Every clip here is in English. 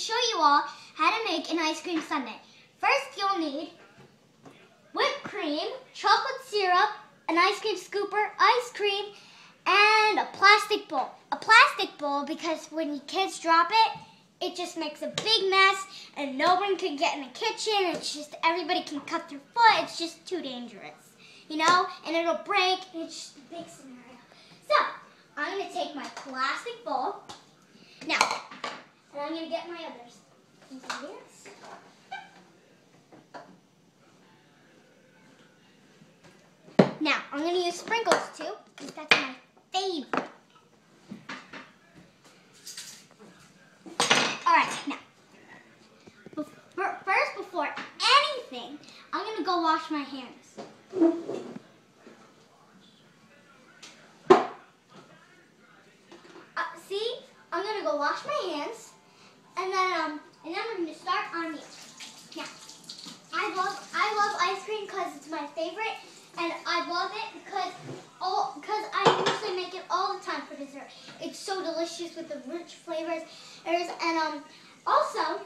show you all how to make an ice cream sundae. First, you'll need whipped cream, chocolate syrup, an ice cream scooper, ice cream, and a plastic bowl. A plastic bowl because when kids drop it, it just makes a big mess and no one can get in the kitchen. It's just everybody can cut their foot. It's just too dangerous, you know? And it'll break. and It's just a big scenario. So, I'm going to take my plastic bowl. Now, and I'm going to get my others. Now, I'm going to use sprinkles too, because that's my favorite. Alright, now, first, before anything, I'm going to go wash my hands. Uh, see, I'm going to go wash my hands, and then, um, and then we're to start on the Now, I love, I love ice cream because it's my favorite, and I love it because all because I usually make it all the time for dessert. It's so delicious with the rich flavors. And um, also,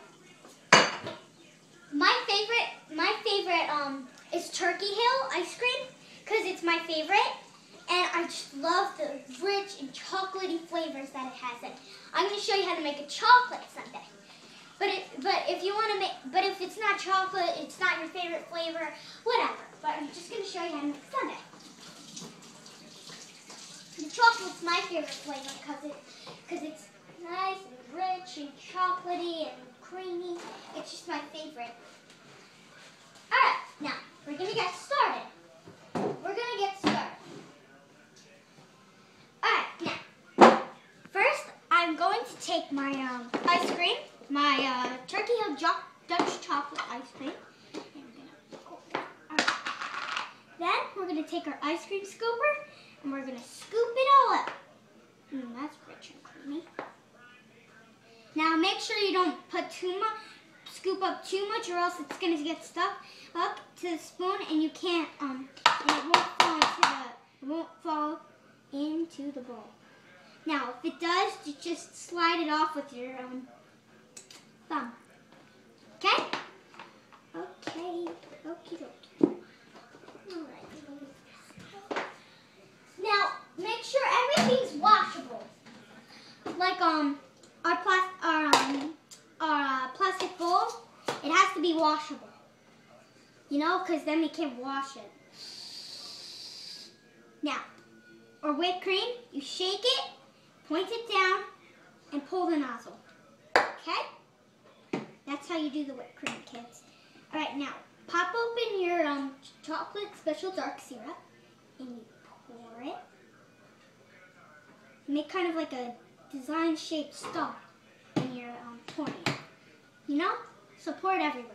my favorite my favorite um is Turkey Hill ice cream because it's my favorite. And I just love the rich and chocolatey flavors that it has. And I'm going to show you how to make a chocolate sundae. But it, but if you want to make, but if it's not chocolate, it's not your favorite flavor, whatever. But I'm just going to show you how to make sundae. The chocolate's my favorite flavor because it, because it's nice and rich and chocolatey and creamy. It's just my favorite. Alright, now we're going to get started. We're going to get started. Alright, now, first I'm going to take my um, ice cream, my uh, Turkey Hill Dutch chocolate ice cream. Then we're going to take our ice cream scooper and we're going to scoop it all up. Mm, that's rich and creamy. Now make sure you don't put too much, scoop up too much or else it's going to get stuck up to the spoon and you can't, um, and it won't fall into the, it won't fall into the bowl. Now, if it does, you just slide it off with your um, thumb. Okay? Okay. Okie dokie. Now, make sure everything's washable. Like um, our plastic, our um, our uh, plastic bowl, it has to be washable. You know, because then we can wash it. Now, or whipped cream, you shake it, point it down, and pull the nozzle. Okay? That's how you do the whipped cream, kids. All right, now, pop open your um, chocolate special dark syrup, and you pour it. Make kind of like a design-shaped star when you're um, pouring it. You know? So pour it everywhere.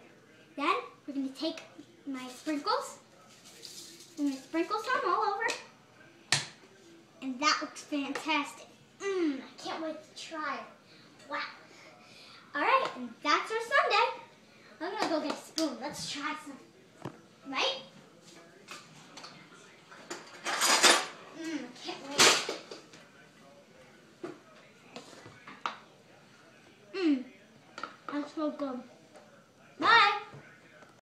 Then, we're going to take my sprinkles. I'm going to sprinkle some all over. And that looks fantastic trial. Wow. Alright, that's our sundae. I'm gonna go get a spoon. Let's try some. Right? Mmm, I can't wait. Mmm, that's so good.